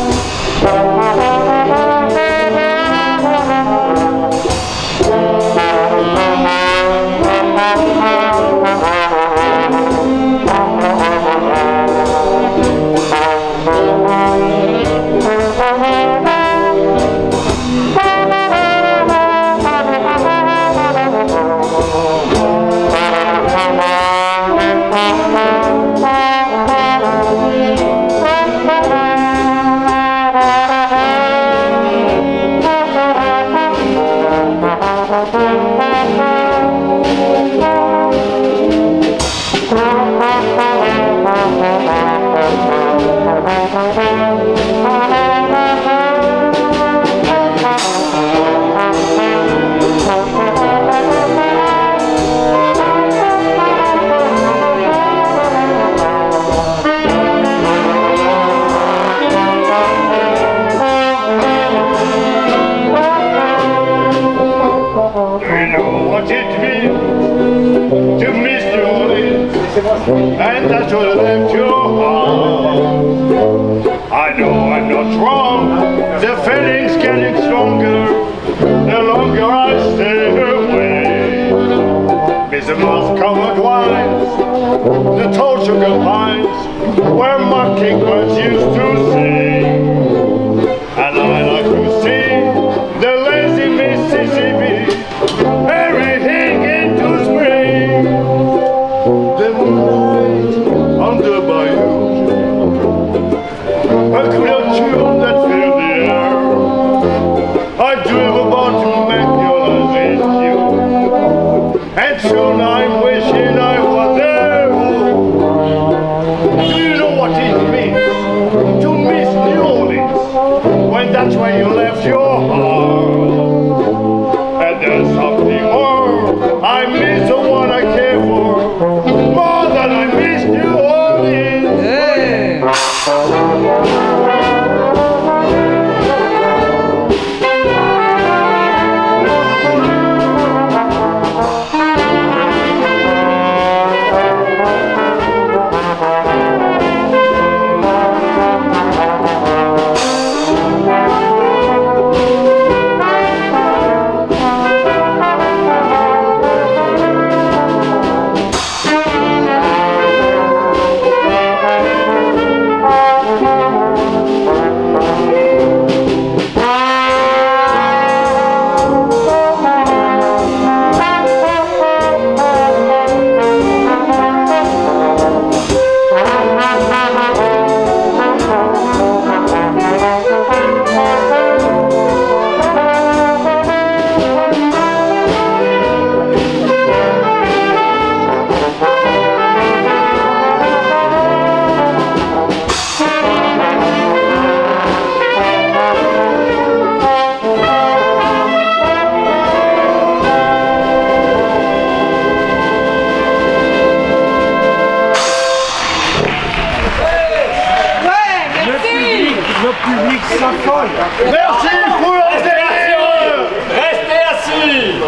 Oh. and I should have left you home. I know I'm not wrong, the feeling's getting stronger the longer I stay away. Miss the moss covered wines, the tall sugar pines, where mockingbirds used to Show public s'affole. Merci pour Restez assis Restez assis